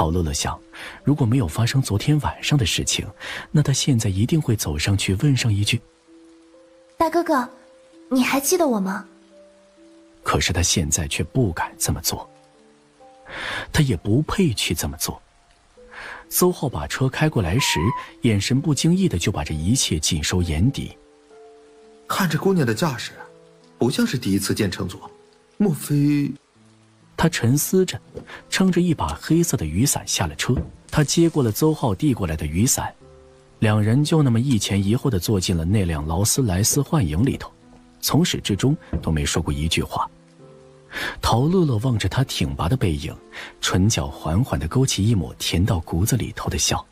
陶乐乐想，如果没有发生昨天晚上的事情，那他现在一定会走上去问上一句：“大哥哥，你还记得我吗？”可是他现在却不敢这么做，他也不配去这么做。邹浩把车开过来时，眼神不经意的就把这一切尽收眼底。看这姑娘的架势，不像是第一次见程佐，莫非？他沉思着，撑着一把黑色的雨伞下了车。他接过了邹浩递过来的雨伞，两人就那么一前一后的坐进了那辆劳斯莱斯幻影里头，从始至终都没说过一句话。陶乐乐望着他挺拔的背影，唇角缓缓的勾起一抹甜到骨子里头的笑。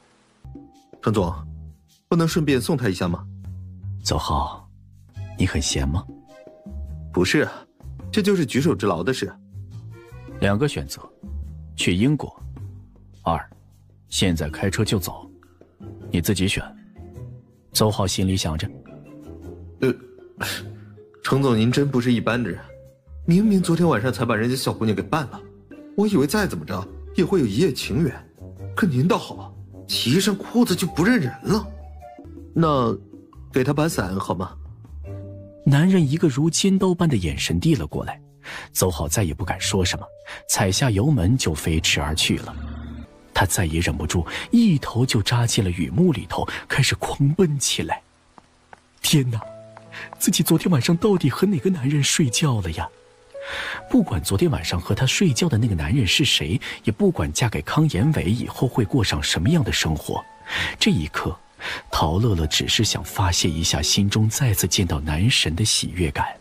程总，不能顺便送他一下吗？邹浩，你很闲吗？不是，这就是举手之劳的事。两个选择，去英国；二，现在开车就走，你自己选。邹浩心里想着。呃，程总，您真不是一般的人。明明昨天晚上才把人家小姑娘给办了，我以为再怎么着也会有一夜情缘，可您倒好，提上裤子就不认人了。那，给他把伞好吗？男人一个如尖刀般的眼神递了过来。邹浩再也不敢说什么，踩下油门就飞驰而去了。他再也忍不住，一头就扎进了雨幕里头，开始狂奔起来。天哪，自己昨天晚上到底和哪个男人睡觉了呀？不管昨天晚上和他睡觉的那个男人是谁，也不管嫁给康延伟以后会过上什么样的生活，这一刻，陶乐乐只是想发泄一下心中再次见到男神的喜悦感。